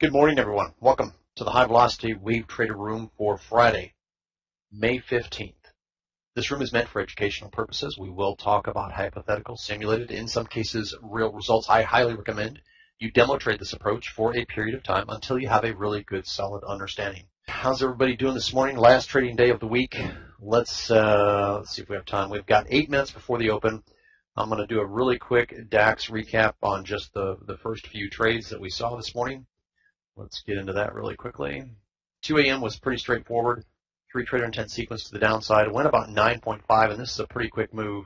Good morning, everyone. Welcome to the High Velocity Wave Trader Room for Friday, May 15th. This room is meant for educational purposes. We will talk about hypothetical, simulated, in some cases, real results. I highly recommend you demo trade this approach for a period of time until you have a really good, solid understanding. How's everybody doing this morning? Last trading day of the week. Let's, uh, let's see if we have time. We've got eight minutes before the open. I'm going to do a really quick DAX recap on just the, the first few trades that we saw this morning. Let's get into that really quickly. 2 a.m. was pretty straightforward. Three trader intent sequence to the downside. Went about 9.5, and this is a pretty quick move.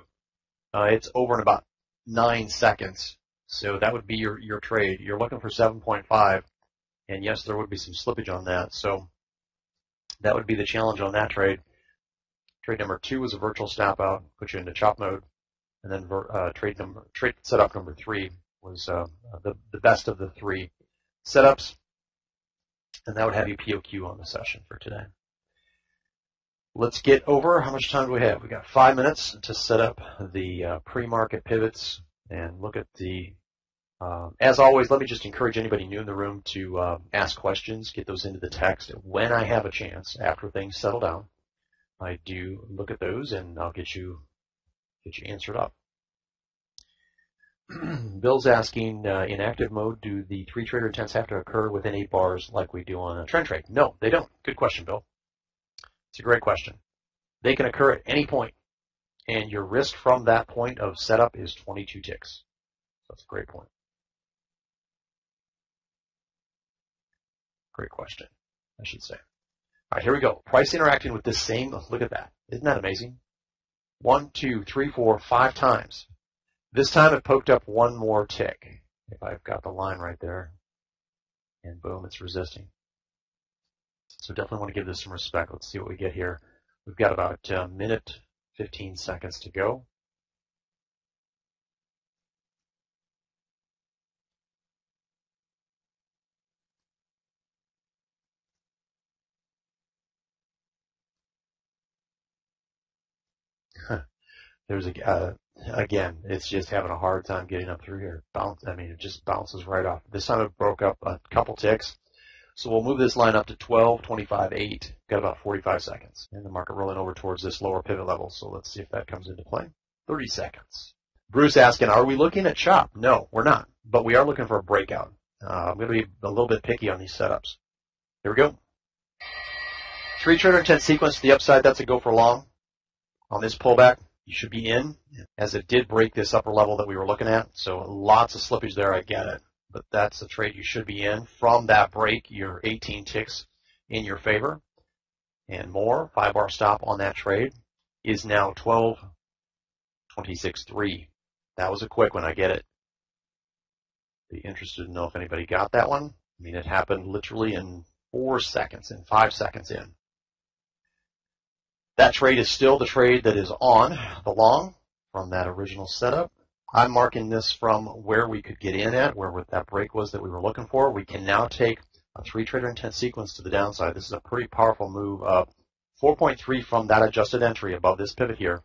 Uh, it's over in about nine seconds. So that would be your, your trade. You're looking for 7.5. And yes, there would be some slippage on that. So that would be the challenge on that trade. Trade number two was a virtual snap out, put you into chop mode. And then uh, trade number, trade setup number three was uh, the, the best of the three setups and that would have you POQ on the session for today. Let's get over. How much time do we have? We've got five minutes to set up the uh, pre-market pivots and look at the. Uh, as always, let me just encourage anybody new in the room to uh, ask questions, get those into the text when I have a chance after things settle down. I do look at those and I'll get you get you answered up. Bill's asking, uh, in active mode, do the three trader intents have to occur within eight bars like we do on a trend trade? No, they don't. Good question, Bill. It's a great question. They can occur at any point, and your risk from that point of setup is 22 ticks. That's a great point. Great question, I should say. All right, here we go. Price interacting with this same, look at that. Isn't that amazing? One, two, three, four, five times this time it poked up one more tick. If I've got the line right there. And boom, it's resisting. So definitely want to give this some respect. Let's see what we get here. We've got about a minute, 15 seconds to go. There's a, uh, again, it's just having a hard time getting up through here. Bounce, I mean, it just bounces right off. This time it broke up a couple ticks. So we'll move this line up to 12, 25, 8. Got about 45 seconds. And the market rolling over towards this lower pivot level. So let's see if that comes into play. 30 seconds. Bruce asking, are we looking at chop? No, we're not. But we are looking for a breakout. Uh, I'm going to be a little bit picky on these setups. Here we go. Three sequence to the upside. That's a go for long on this pullback you should be in as it did break this upper level that we were looking at. So lots of slippage there. I get it. But that's the trade you should be in. From that break, your 18 ticks in your favor and more. Five bar stop on that trade is now 12, 26, 3. That was a quick one. I get it. Be interested to know if anybody got that one. I mean, it happened literally in four seconds, in five seconds in. That trade is still the trade that is on the long from that original setup. I'm marking this from where we could get in at, where that break was that we were looking for. We can now take a three trader intent sequence to the downside. This is a pretty powerful move up 4.3 from that adjusted entry above this pivot here.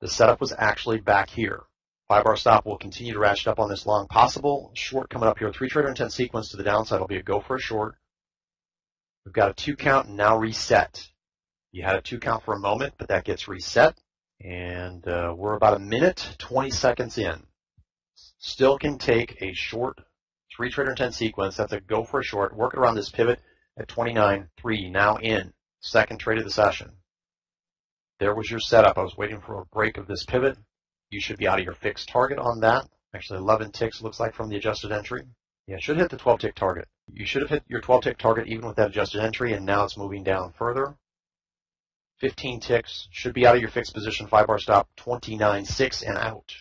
The setup was actually back here. Five bar stop will continue to ratchet up on this long possible. Short coming up here. Three trader intent sequence to the downside will be a go for a short. We've got a two count and now reset. You had a two count for a moment, but that gets reset. And uh, we're about a minute, 20 seconds in. Still can take a short three trader intent sequence. That's a go for a short. Work around this pivot at 29.3. Now in. Second trade of the session. There was your setup. I was waiting for a break of this pivot. You should be out of your fixed target on that. Actually, 11 ticks looks like from the adjusted entry. Yeah, should hit the 12 tick target. You should have hit your 12 tick target even with that adjusted entry, and now it's moving down further. 15 ticks, should be out of your fixed position, five bar stop, 29-6 and out.